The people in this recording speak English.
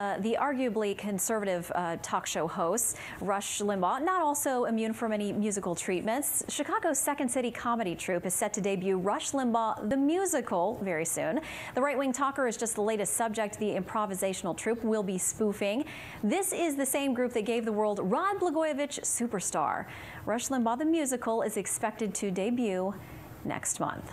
Uh, the arguably conservative uh, talk show host, Rush Limbaugh, not also immune from any musical treatments. Chicago's Second City comedy troupe is set to debut Rush Limbaugh the Musical very soon. The right wing talker is just the latest subject the improvisational troupe will be spoofing. This is the same group that gave the world Rod Blagojevich Superstar. Rush Limbaugh the Musical is expected to debut next month.